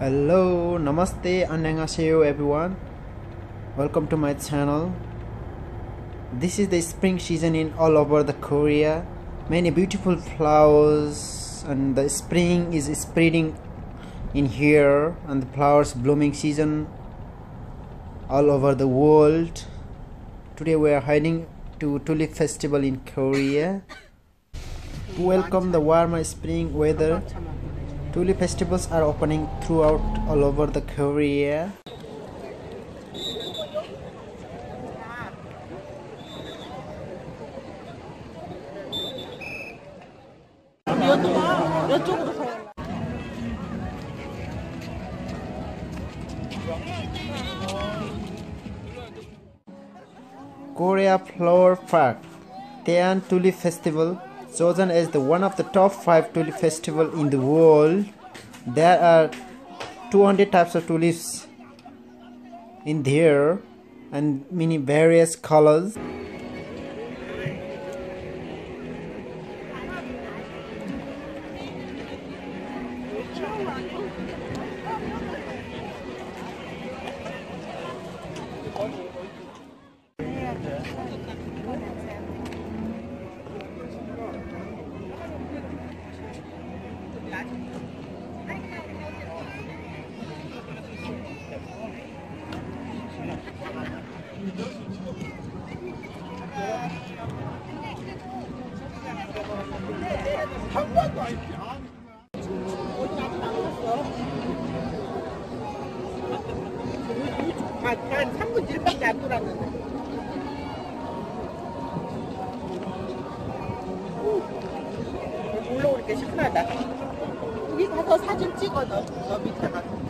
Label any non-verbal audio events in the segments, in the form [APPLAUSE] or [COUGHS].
Hello, namaste, annyeonghaseyo everyone. Welcome to my channel. This is the spring season in all over the Korea. Many beautiful flowers and the spring is spreading in here and the flowers blooming season all over the world. Today we are heading to Tulip Festival in Korea. To [COUGHS] welcome the warmer spring weather, Tulip festivals are opening throughout all over the Korea. Korea Flower Park Taean Tulip Festival chosen as the one of the top 5 tulip festival in the world. There are 200 types of tulips in there and many various colors 아, 한 3분 1밖에 안 돌았는데. 올라오니까 시원하다. 여기 가서 사진 찍어, 너. 너 밑에 가서.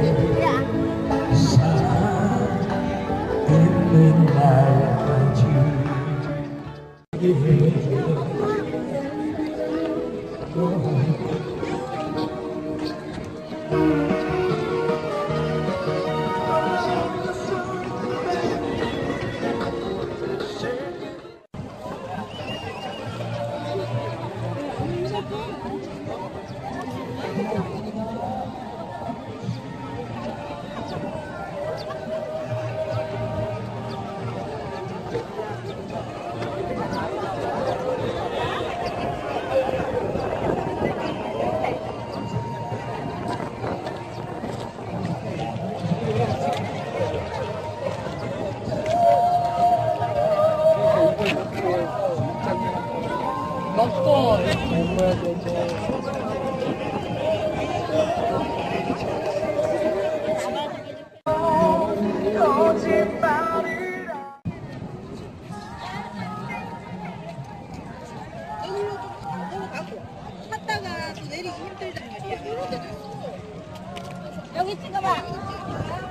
bên ngài là chi 먹고 먹어야 되죠. 여기 찍어봐.